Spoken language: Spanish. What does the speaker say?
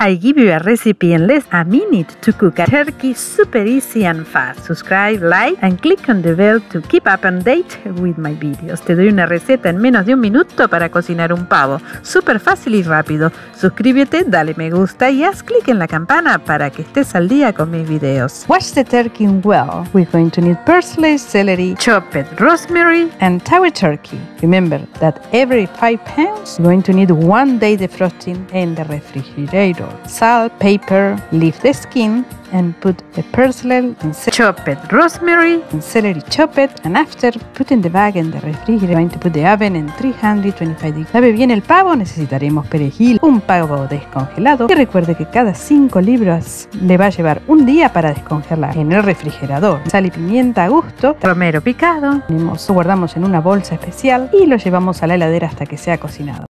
I give you a recipe in less a minute to cook a turkey super easy and fast. Subscribe, like and click on the bell to keep up and date with my videos. Te doy una receta en menos de un minuto para cocinar un pavo. Súper fácil y rápido. Suscríbete, dale me gusta y haz clic en la campana para que estés al día con mis videos. Wash the turkey well. We're going to need parsley, celery, chopped rosemary and tower turkey. Remember that every 5 pounds you're going to need one day defrosting in the refrigerator. Salt, pepper, leave the skin and put the parsley and chopped rosemary. And celery chopped and after putting the bag in the refrigerator. Going to put the oven in 325 degrees. Sabe bien el pavo, necesitaremos perejil, un pavo descongelado. Y recuerde que cada 5 libras le va a llevar un día para descongelar en el refrigerador. Sal y pimienta a gusto, romero picado, lo guardamos en una bolsa especial y lo llevamos a la heladera hasta que sea cocinado.